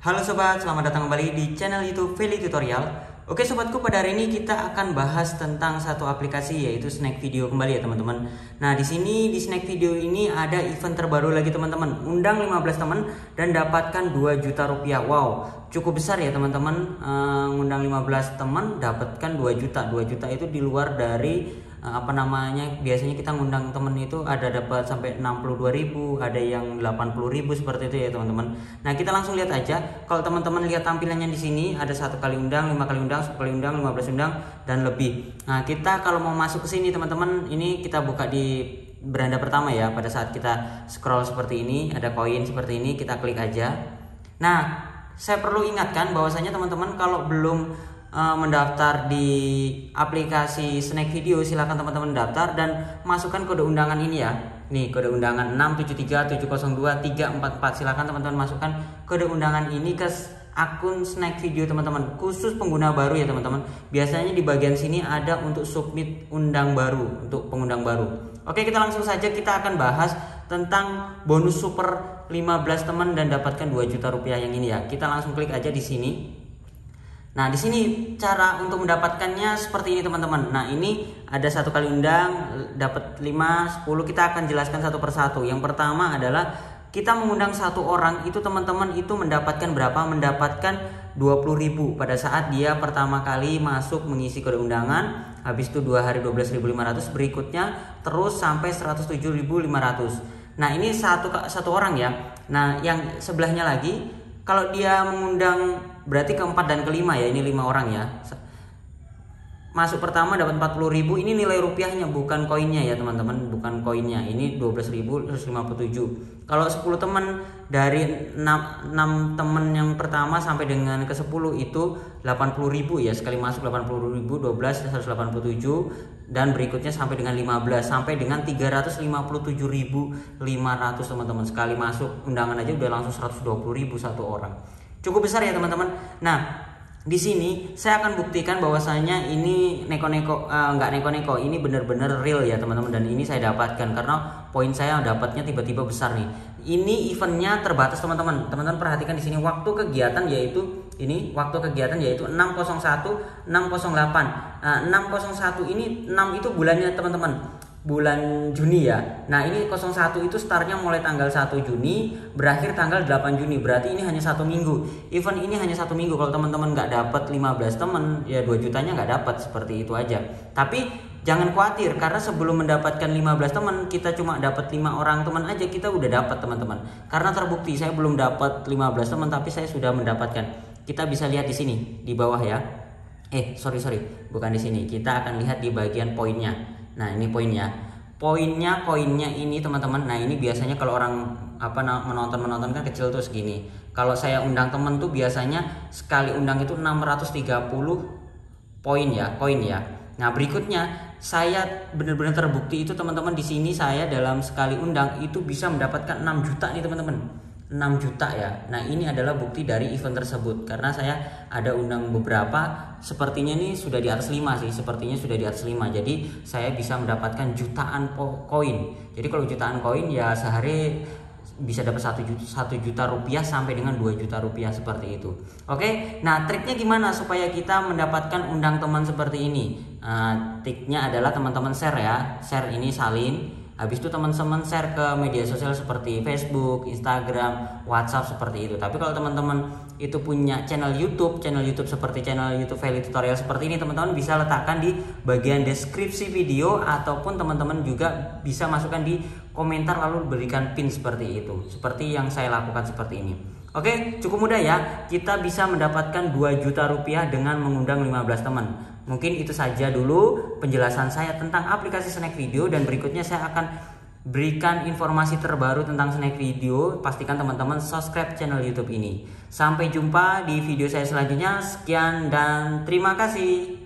Halo sobat, selamat datang kembali di channel YouTube Feli Tutorial. Oke sobatku, pada hari ini kita akan bahas tentang satu aplikasi yaitu Snack Video kembali ya teman-teman. Nah di sini di Snack Video ini ada event terbaru lagi teman-teman. Undang 15 teman dan dapatkan 2 juta rupiah. Wow, cukup besar ya teman-teman. Uh, ngundang 15 teman dapatkan 2 juta. 2 juta itu di luar dari apa namanya biasanya kita ngundang temen itu ada dapat sampai 62.000 ada yang 80.000 seperti itu ya teman-teman. Nah kita langsung lihat aja. Kalau teman-teman lihat tampilannya di sini ada satu kali undang lima kali undang 10 kali undang 15 undang dan lebih. Nah kita kalau mau masuk ke sini teman-teman ini kita buka di beranda pertama ya pada saat kita scroll seperti ini ada koin seperti ini kita klik aja. Nah saya perlu ingatkan bahwasanya teman-teman kalau belum uh, mendaftar di aplikasi Snack Video. Silahkan teman-teman daftar dan masukkan kode undangan ini ya. Nih kode undangan 673702344 silahkan teman-teman masukkan kode undangan ini ke akun Snack Video teman-teman. Khusus pengguna baru ya teman-teman. Biasanya di bagian sini ada untuk submit undang baru untuk pengundang baru. Oke kita langsung saja kita akan bahas tentang bonus super 15 teman dan dapatkan 2 juta rupiah yang ini ya. Kita langsung klik aja di sini Nah, di sini cara untuk mendapatkannya seperti ini teman-teman. Nah, ini ada satu kali undang, dapat 5, 10, kita akan jelaskan satu persatu. Yang pertama adalah kita mengundang satu orang itu teman-teman itu mendapatkan berapa? Mendapatkan 20.000 pada saat dia pertama kali masuk mengisi kode undangan. Habis itu dua hari 12.500 berikutnya terus sampai 107.500. Nah, ini satu satu orang ya. Nah, yang sebelahnya lagi kalau dia mengundang berarti keempat dan kelima ya ini lima orang ya masuk pertama dapat 40 ribu ini nilai rupiahnya bukan koinnya ya teman-teman bukan koinnya. Ini 12.157 kalau 10 teman dari 6, 6 teman yang pertama sampai dengan ke 10 itu 80 ribu ya sekali masuk 80 ribu 12 187 dan berikutnya sampai dengan 15 sampai dengan 357.500 teman-teman. Sekali masuk undangan aja udah langsung 120 ribu satu orang. Cukup besar ya teman-teman. Nah di sini saya akan buktikan bahwasanya ini neko-neko uh, nggak neko-neko ini benar-benar real ya teman-teman. Dan ini saya dapatkan karena poin saya dapatnya tiba-tiba besar nih. Ini eventnya terbatas teman-teman. Teman-teman perhatikan di sini waktu kegiatan yaitu ini waktu kegiatan yaitu 601 608 nah, 601 ini 6 itu bulannya teman-teman bulan Juni ya. Nah ini 01 itu startnya mulai tanggal 1 Juni berakhir tanggal 8 Juni berarti ini hanya satu minggu. Event ini hanya satu minggu kalau teman-teman nggak dapat 15 teman ya 2 jutanya nggak dapat seperti itu aja. Tapi jangan khawatir karena sebelum mendapatkan 15 teman kita cuma dapat 5 orang teman aja kita udah dapat teman-teman. Karena terbukti saya belum dapat 15 teman tapi saya sudah mendapatkan. Kita bisa lihat di sini di bawah ya. Eh sorry sorry bukan di sini. Kita akan lihat di bagian poinnya Nah ini poinnya. Poinnya koinnya ini teman-teman. Nah ini biasanya kalau orang apa menonton menonton kan kecil tuh segini. Kalau saya undang temen tuh biasanya sekali undang itu 630 poin ya, koin ya. Nah berikutnya saya benar-benar terbukti itu teman-teman di sini saya dalam sekali undang itu bisa mendapatkan 6 juta nih teman-teman 6 juta ya. Nah, ini adalah bukti dari event tersebut karena saya ada undang beberapa sepertinya ini sudah di atas 5 sih, sepertinya sudah di atas 5. Jadi, saya bisa mendapatkan jutaan koin. Jadi, kalau jutaan koin ya sehari bisa dapat satu juta, satu juta rupiah sampai dengan 2 juta rupiah seperti itu. Oke, nah triknya gimana supaya kita mendapatkan undang teman seperti ini? Nah, triknya adalah teman-teman share ya, share ini salin Habis itu teman-teman share ke media sosial seperti Facebook, Instagram, WhatsApp seperti itu. Tapi kalau teman-teman itu punya channel YouTube, channel YouTube seperti channel YouTube Valley Tutorial seperti ini, teman-teman bisa letakkan di bagian deskripsi video ataupun teman-teman juga bisa masukkan di komentar lalu berikan pin seperti itu. Seperti yang saya lakukan seperti ini. Oke, cukup mudah ya. Kita bisa mendapatkan 2 juta rupiah dengan mengundang 15 teman. Mungkin itu saja dulu penjelasan saya tentang aplikasi Snack Video dan berikutnya saya akan berikan informasi terbaru tentang Snack Video. Pastikan teman-teman subscribe channel YouTube ini. Sampai jumpa di video saya selanjutnya. Sekian dan terima kasih.